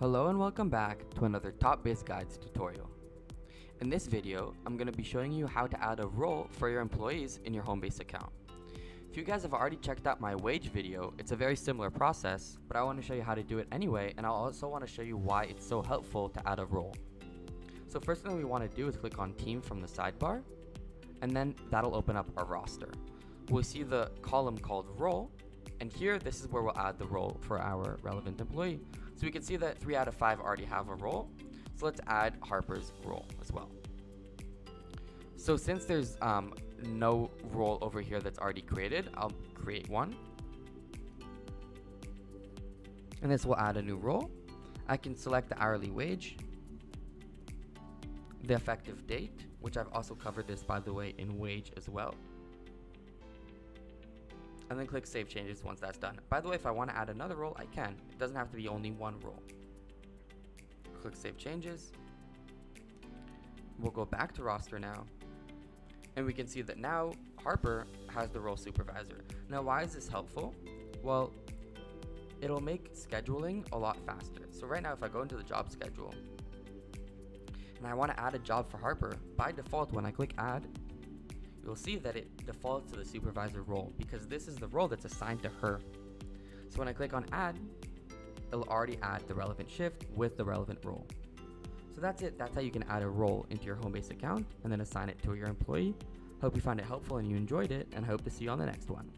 Hello and welcome back to another TopBiz Guides tutorial. In this video, I'm going to be showing you how to add a role for your employees in your Homebase account. If you guys have already checked out my wage video, it's a very similar process, but I want to show you how to do it anyway, and I also want to show you why it's so helpful to add a role. So first thing we want to do is click on team from the sidebar, and then that'll open up our roster. We'll see the column called role, and here this is where we'll add the role for our relevant employee. So we can see that three out of five already have a role. So let's add Harper's role as well. So since there's um, no role over here that's already created, I'll create one. And this will add a new role. I can select the hourly wage, the effective date, which I've also covered this by the way in wage as well. And then click save changes once that's done. By the way, if I want to add another role, I can. It doesn't have to be only one role. Click save changes. We'll go back to roster now. And we can see that now Harper has the role supervisor. Now, why is this helpful? Well, it'll make scheduling a lot faster. So right now, if I go into the job schedule and I want to add a job for Harper, by default, when I click add, you'll see that it defaults to the supervisor role because this is the role that's assigned to her. So when I click on add, it'll already add the relevant shift with the relevant role. So that's it. That's how you can add a role into your Homebase account and then assign it to your employee. Hope you found it helpful and you enjoyed it and hope to see you on the next one.